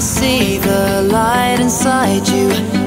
see the light inside you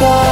God.